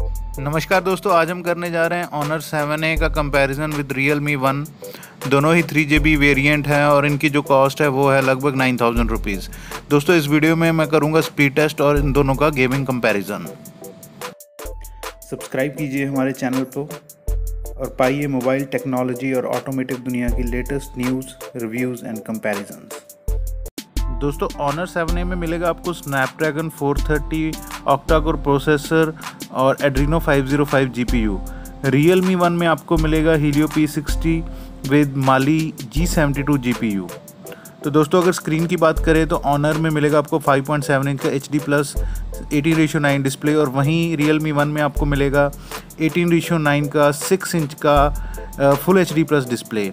नमस्कार दोस्तों, आज हम करने जा रहे हैं ऑनर सेवन ए का comparison with Realme one दोनों ही थ्री जी बी वेरियंट हैं और इनकी जो कॉस्ट है वो है लगभग नाइन थाउज़ेंड रुपीज़ दोस्तों, इस वीडियो में मैं करूँगा स्पीड टेस्ट और इन दोनों का गेमिंग कंपैरिजन सब्सक्राइब कीजिए हमारे चैनल को और पाइए मोबाइल टेक्नोलॉजी और ऑटोमेटिक दुनिया की latest news reviews and comparisons दोस्तों ऑनर सेवन ए में मिलेगा आपको स्नैपड्रैगन 430 ऑक्टा कोर प्रोसेसर और Adreno 505 GPU Realme one में आपको मिलेगा Helio P sixty with Mali G seventy two G P U तो दोस्तों, अगर स्क्रीन की बात करें तो ऑनर में मिलेगा आपको 5.7 इंच का H D plus eighteen ratio nine display और वहीं रियल मी वन में आपको मिलेगा एटीन रेशो नाइन का सिक्स इंच का full H D plus display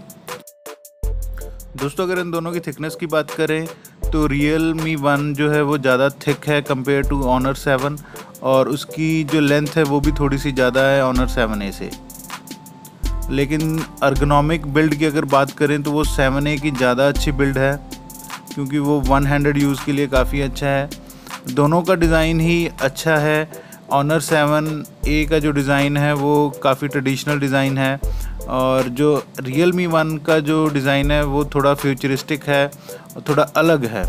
दोस्तों, अगर इन दोनों की थिकनेस की बात करें तो रियल मी वन जो है वो ज़्यादा थिक है कंपेयर टू ऑनर सेवन और उसकी जो लेंथ है वो भी थोड़ी सी ज़्यादा है ऑनर सेवन ए से। लेकिन अर्गनॉमिक बिल्ड की अगर बात करें तो वो सेवन ए की ज़्यादा अच्छी बिल्ड है, क्योंकि वो वन हैंडेड यूज़ के लिए काफ़ी अच्छा है। दोनों का डिज़ाइन ही अच्छा है। ऑनर सेवन ए का जो डिज़ाइन है वो काफ़ी ट्रेडिशनल डिज़ाइन है। और जो रियल मी वन का जो डिज़ाइन है, वो थोड़ा फ्यूचरिस्टिक है और थोड़ा अलग है।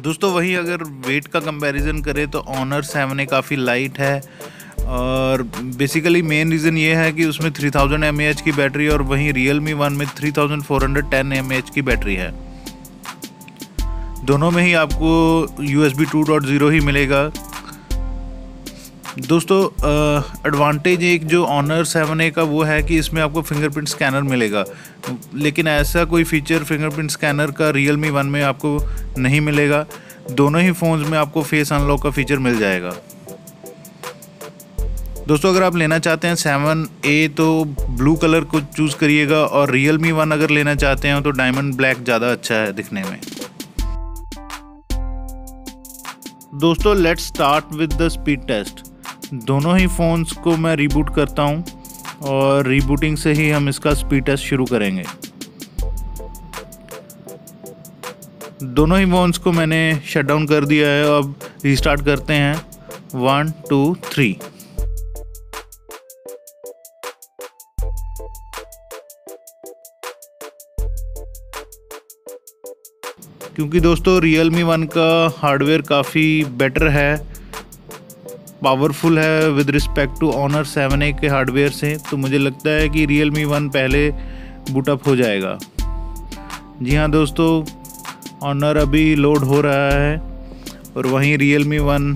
दोस्तों, वही अगर वेट का कंपैरिजन करें तो ऑनर सेवन ए काफ़ी लाइट है और बेसिकली मेन रीज़न ये है कि उसमें 3000 थाउज़ेंड की बैटरी और वहीं रियल मी वन में 3410 एच की बैटरी है। दोनों में ही आपको U S B two dot zero ही मिलेगा। दोस्तों एडवांटेज एक जो ऑनर सेवन ए का वो है कि इसमें आपको फिंगरप्रिंट स्कैनर मिलेगा। लेकिन ऐसा कोई फीचर फिंगरप्रिंट स्कैनर का रियल मी वन में आपको नहीं मिलेगा। दोनों ही फ़ोन्स में आपको फेस अनलॉक का फीचर मिल जाएगा। दोस्तों, अगर आप लेना चाहते हैं सेवन ए तो ब्लू कलर को चूज़ करिएगा और रियल मी वन अगर लेना चाहते हैं तो डायमंड ब्लैक ज़्यादा अच्छा है दिखने में। दोस्तों let's start with the speed test दोनों ही फ़ोन्स को मैं रीबूट करता हूँ और रीबूटिंग से ही हम इसका स्पीड टेस्ट शुरू करेंगे। दोनों ही फ़ोन्स को मैंने शट डाउन कर दिया है। अब रीस्टार्ट करते हैं। वन टू थ्री क्योंकि दोस्तों रियल मी वन का हार्डवेयर काफ़ी बेटर है। पावरफुल है with respect to Honor seven A के हार्डवेयर से तो मुझे लगता है कि रियल मी वन पहले बूटअप हो जाएगा। जी हाँ दोस्तों ऑनर अभी लोड हो रहा है और वहीं रियल मी वन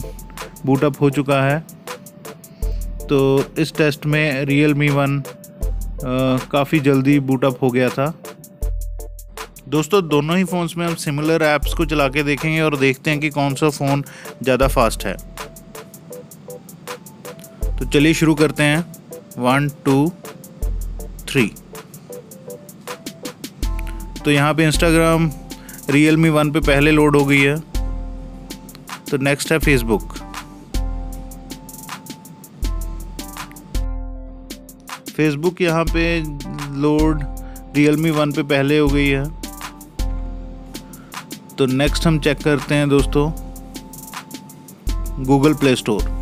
बूटअप हो चुका है। तो इस टेस्ट में रियल मी वन काफ़ी जल्दी बूटअप हो गया था। दोस्तों, दोनों ही फ़ोन्स में हम सिमिलर ऐप्स को चला के देखेंगे और देखते हैं कि कौन सा फ़ोन ज़्यादा फास्ट है। तो चलिए शुरू करते हैं। वन टू थ्री तो यहाँ पे इंस्टाग्राम रियल मी वन पे पहले लोड हो गई है। तो नेक्स्ट है फेसबुक फेसबुक यहाँ पे लोड रियल मी वन पे पहले हो गई है। तो नेक्स्ट हम चेक करते हैं दोस्तों। गूगल प्ले स्टोर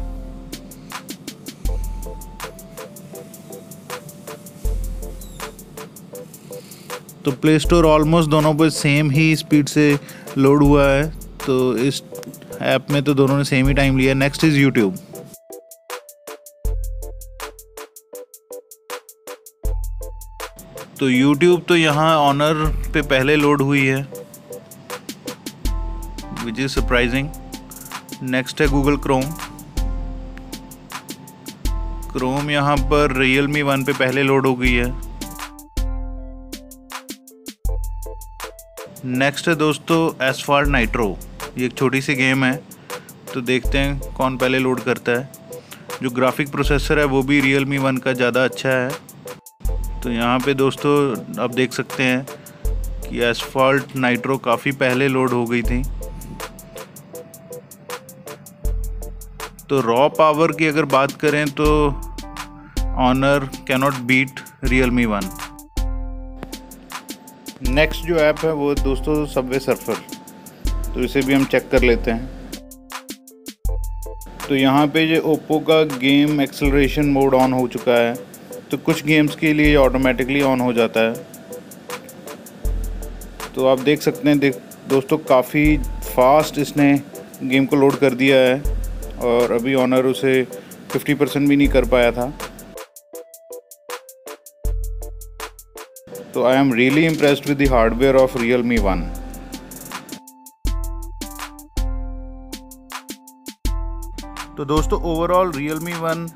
तो प्ले स्टोर ऑलमोस्ट दोनों पर सेम ही स्पीड से लोड हुआ है तो इस ऐप में तो दोनों ने सेम ही टाइम लिया नेक्स्ट इज़ यूट्यूब तो यूट्यूब तो यहाँ ऑनर पे पहले लोड हुई है विच इज़ सरप्राइजिंग नेक्स्ट है गूगल क्रोम क्रोम यहाँ पर रियल मी वन पे पहले लोड हो गई है। नेक्स्ट है दोस्तों एसफाल्ट नाइट्रो ये एक छोटी सी गेम है तो देखते हैं कौन पहले लोड करता है। जो ग्राफिक प्रोसेसर है, वो भी रियल मी वन का ज़्यादा अच्छा है। तो यहाँ पे दोस्तों, आप देख सकते हैं कि एसफॉल्ट नाइट्रो काफ़ी पहले लोड हो गई थी। तो रॉ पावर की अगर बात करें तो Honor cannot beat Realme one next जो ऐप है वो दोस्तों सबवे सर्फर तो इसे भी हम चेक कर लेते हैं. तो यहाँ पे ये ओप्पो का गेम एक्सलरेशन मोड ऑन हो चुका है. तो कुछ गेम्स के लिए ऑटोमेटिकली ऑन हो जाता है. तो आप देख सकते हैं, देख, दोस्तों काफ़ी फास्ट इसने गेम को लोड कर दिया है. और अभी ऑनर उसे 50 परसेंट भी नहीं कर पाया था. तो I am really impressed with the hardware of Realme one तो दोस्तों overall Realme one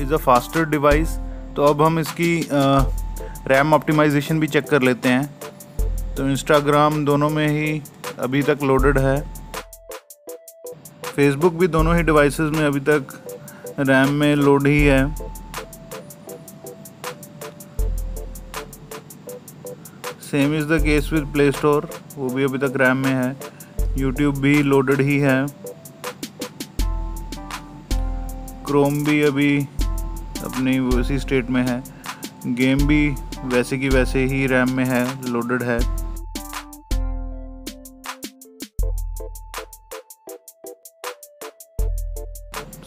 is a faster device तो अब हम इसकी रैम ऑप्टिमाइजेशन भी चेक कर लेते हैं। तो इंस्टाग्राम दोनों में ही अभी तक लोडेड है। फेसबुक भी दोनों ही डिवाइसेस में अभी तक रैम में लोड ही है। Same is the case with Play Store वो भी अभी तक रैम में है। यूट्यूब भी लोडेड ही है। क्रोम भी अभी अपनी उसी स्टेट में है। गेम भी वैसे की वैसे ही रैम में है लोडेड है।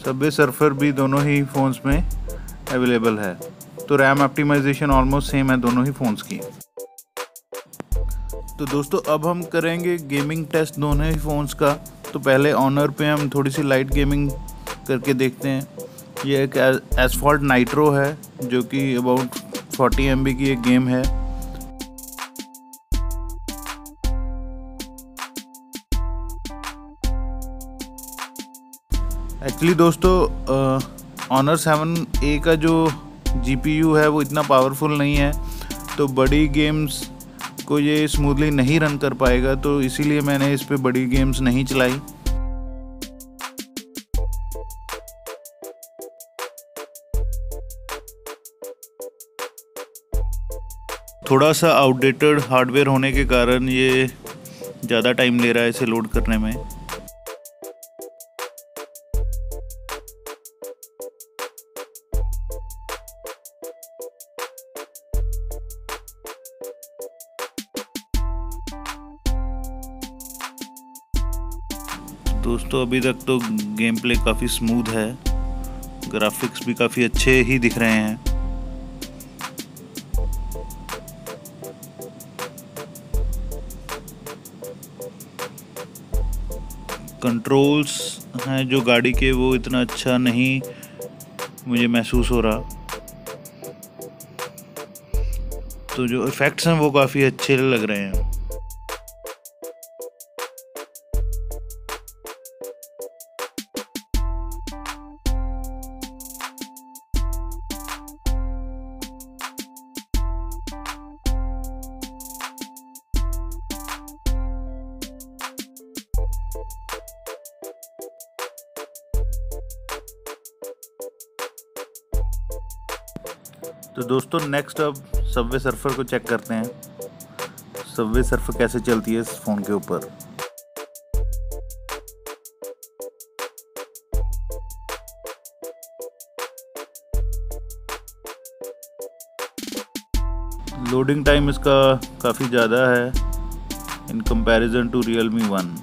सबवे सर्फर भी दोनों ही फ़ोन्स में अवेलेबल है। तो रैम ऑप्टिमाइजेशन ऑलमोस्ट सेम है दोनों ही फ़ोन्स की। तो दोस्तों, अब हम करेंगे गेमिंग टेस्ट दोनों ही फ़ोन्स का। तो पहले ऑनर पे हम थोड़ी सी लाइट गेमिंग करके देखते हैं। ये एक एसफॉल्ट नाइट्रो है, जो कि अबाउट 40 एम की एक गेम है। एक्चुअली दोस्तों ऑनर सेवन ए का जो GPU है, वो इतना पावरफुल नहीं है। तो बड़ी गेम्स को ये स्मूथली नहीं रन कर पाएगा तो इसीलिए मैंने इस पर बड़ी गेम्स नहीं चलाई। थोड़ा सा आउटडेटेड हार्डवेयर होने के कारण ये ज़्यादा टाइम ले रहा है इसे लोड करने में। दोस्तों, अभी तक तो गेम प्ले काफ़ी स्मूथ है। ग्राफिक्स भी काफ़ी अच्छे ही दिख रहे हैं। कंट्रोल्स हैं जो गाड़ी के, वो इतना अच्छा नहीं मुझे महसूस हो रहा। तो जो इफ़ेक्ट्स हैं, वो काफ़ी अच्छे लग रहे हैं। तो दोस्तों नेक्स्ट अब सबवे सर्फर को चेक करते हैं। सबवे सर्फर कैसे चलती है इस फ़ोन के ऊपर? लोडिंग टाइम इसका काफ़ी ज़्यादा है in comparison to Realme one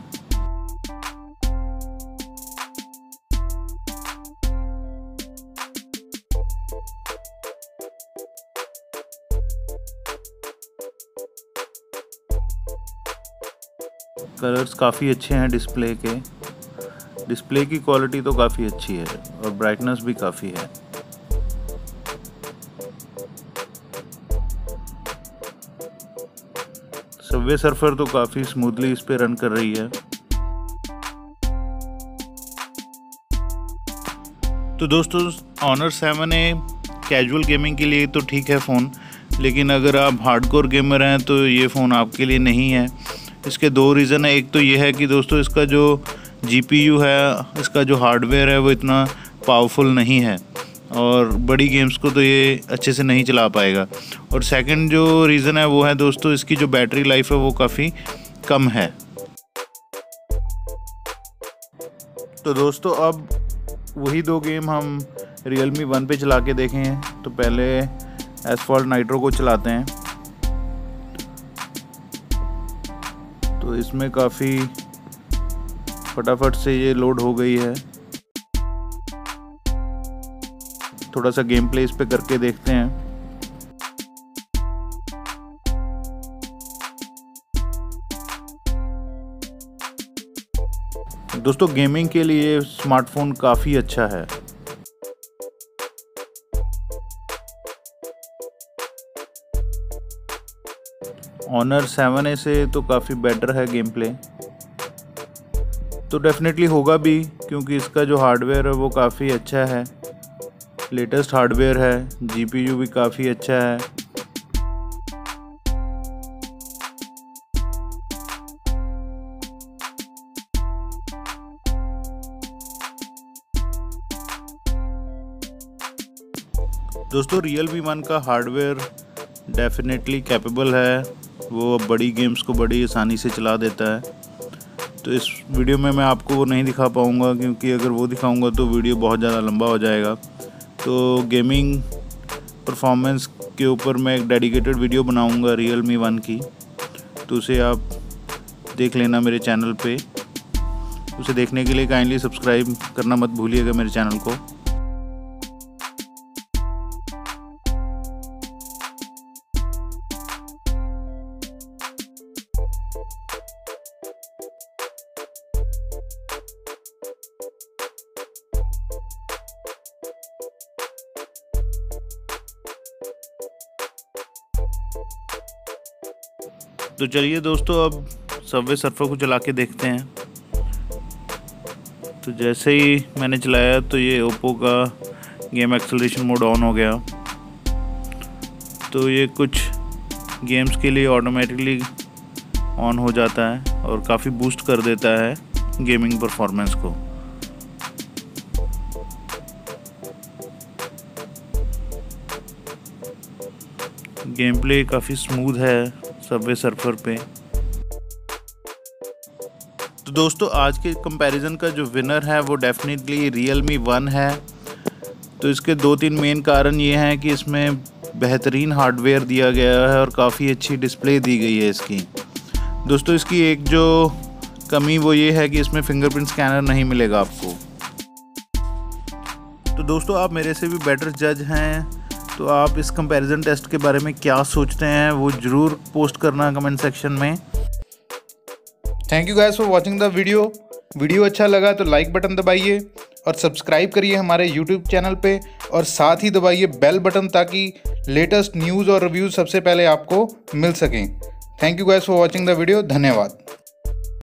colours काफ़ी अच्छे हैं डिस्प्ले के। डिस्प्ले की क्वालिटी तो काफ़ी अच्छी है और ब्राइटनेस भी काफ़ी है। सबवे सर्फर तो काफ़ी स्मूथली इस पर रन कर रही है। तो दोस्तों Honor seven A casual gaming के लिए तो ठीक है फ़ोन लेकिन अगर आप हार्डकोर गेमर हैं तो ये फ़ोन आपके लिए नहीं है। इसके दो रीज़न है। एक तो ये है कि दोस्तों, इसका जो जीपीयू है, इसका जो हार्डवेयर है, वो इतना पावरफुल नहीं है। और बड़ी गेम्स को तो ये अच्छे से नहीं चला पाएगा। और सेकंड जो रीज़न है, वो है दोस्तों, इसकी जो बैटरी लाइफ है, वो काफ़ी कम है। तो दोस्तों, अब वही दो गेम हम रियल मी वन पे चला के देखे। हैं तो पहले एसफॉल्ट नाइट्रो को चलाते हैं। तो इसमें काफ़ी फटाफट से ये लोड हो गई है। थोड़ा सा गेम प्ले इस पर करके देखते हैं। दोस्तों गेमिंग के लिए स्मार्टफ़ोन काफ़ी अच्छा है। ऑनर सेवन ए से तो काफ़ी बेटर है गेम प्ले तो डेफिनेटली होगा भी, क्योंकि इसका जो हार्डवेयर है वो काफ़ी अच्छा है। लेटेस्ट हार्डवेयर है जीपीयू भी काफ़ी अच्छा है। दोस्तों रियल मी वन का हार्डवेयर डेफिनेटली कैपेबल है। वो अब बड़ी गेम्स को बड़ी आसानी से चला देता है। तो इस वीडियो में मैं आपको वो नहीं दिखा पाऊँगा, क्योंकि अगर वो दिखाऊँगा तो वीडियो बहुत ज़्यादा लंबा हो जाएगा। तो गेमिंग परफॉर्मेंस के ऊपर मैं एक डेडिकेटेड वीडियो बनाऊँगा रियल मी वन की। तो उसे आप देख लेना मेरे चैनल पे। उसे देखने के लिए काइंडली सब्सक्राइब करना मत भूलिएगा मेरे चैनल को। तो चलिए दोस्तों, अब सबवे सर्फर को चला के देखते हैं। तो जैसे ही मैंने चलाया तो ये ओप्पो का गेम एक्सलेशन मोड ऑन हो गया। तो ये कुछ गेम्स के लिए ऑटोमेटिकली ऑन हो जाता है और काफ़ी बूस्ट कर देता है गेमिंग परफॉर्मेंस को। गेम प्ले काफ़ी स्मूथ है। सबवे सर्फर पे। तो दोस्तों, आज के कंपैरिजन का जो विनर है, वो डेफिनेटली रियल मी वन है। तो इसके दो तीन मेन कारण ये हैं कि इसमें बेहतरीन हार्डवेयर दिया गया है और काफ़ी अच्छी डिस्प्ले दी गई है इसकी। दोस्तों, इसकी एक जो कमी वो ये है कि इसमें फिंगरप्रिंट स्कैनर नहीं मिलेगा आपको। तो दोस्तों, आप मेरे से भी बेटर जज हैं। तो आप इस कंपैरिजन टेस्ट के बारे में क्या सोचते हैं, वो ज़रूर पोस्ट करना कमेंट सेक्शन में। Thank you guys for watching the video video अच्छा लगा तो लाइक बटन दबाइए और सब्सक्राइब करिए हमारे यूट्यूब चैनल पे और साथ ही दबाइए बेल बटन ताकि लेटेस्ट न्यूज़ और रिव्यूज़ सबसे पहले आपको मिल सकें। Thank you guys for watching the video धन्यवाद।